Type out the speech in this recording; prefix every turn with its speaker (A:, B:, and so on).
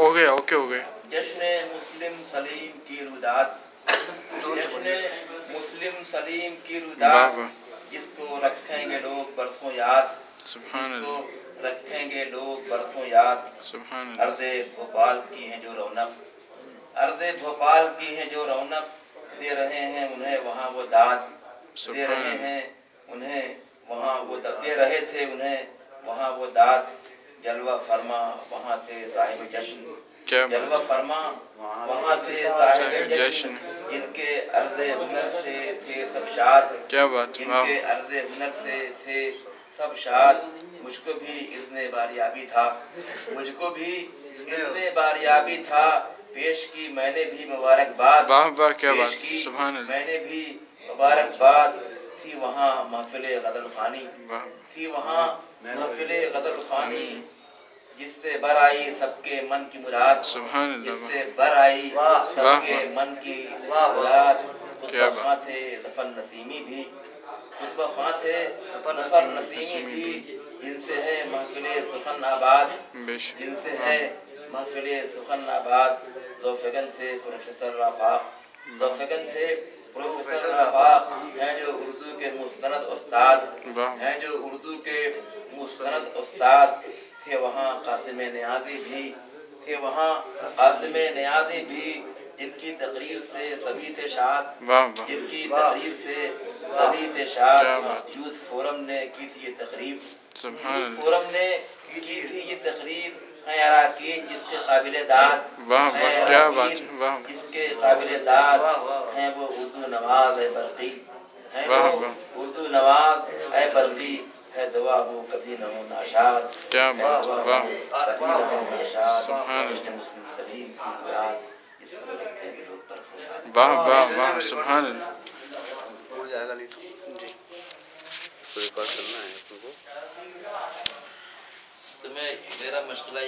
A: हो गया ओके हो गया।
B: जश्न मुस्लिम सलीम की रुदात। जश्न मुस्लिम सलीम की रुदात जिसको रखेंगे लोग बरसों याद जिसको रखेंगे लोग बरसों याद। अर्ज़े भोपाल की है जो रौनक। अर्ज़े भोपाल की है जो रौनक दे रहे हैं उन्हें वहाँ वो दाद दे रहे हैं उन्हें वहाँ वो दे रहे थे उन्हें वहाँ वो दाद। जलवा फरमा वहाँ थे साहिब जश्न। जलवा फरमा वहाँ थे साहिब जश्न। जिनके अर्ज़े हुनर से थे सब शाद।
A: क्या बात
B: जिनके अर्ज़े हुनर से थे सब शाद। मुझको भी इतने बारियाबी था। मुझको भी इतने बारियाबी था। पेश की मैंने भी मुबारकबाद।
A: वाह वाह क्या बात।
B: की
A: सुभान अल्लाह।
B: मैंने भी मुबारकबाद। थी वहाँ महफिल गज़ल खानी थी वहाँ महफिल गज़ल खानी जिससे बर आई सबके मन की मुराद जिससे बर आई सबके मन की। मुराद। खुतबा थे ज़फ़र नसीमी भी। खुतबा थे ज़फ़र नसीमी भी। जिनसे है महफिल सुखन आबाद। जिनसे है। महफिल सुखन आबाद। जोफगन थे प्रोफेसर राफाक जोफगन थे प्रोफेसर राफाक हैं जो उर्दू के मुस्तनद उस्ताद हैं जो उर्दू के मुस्तनद उस्ताद। थे वहाँ कासिम न्याजी भी थे वहाँ कासिम न्याजी भी जिनकी तकरीर से सभी थे शाद जिनकी तकरीर से सभी थे शाद यूथ फोरम ने की थी ये तकरीब यूथ फोरम ने की थी ये तकरीब अराकीन जिसके काबिल दाद
A: बात
B: जिसके काबिल दाद। है नवाज़ है बरकी है। उर्दू नवाज़ है बरकी है दुआ वो कभी न हो नाशाद।
A: क्या
B: है
A: बात वाह।
B: कभी न हो नाशाद। कृष्ण मुस्लिम सलीम की याद इसको रखेंगे लोग परसों याद
A: वाह वाह वाह सुभान। अल्लाह
C: हो जाएगा तो
A: जी।
C: तो करना है अपन को?
B: तो मेरा मशगला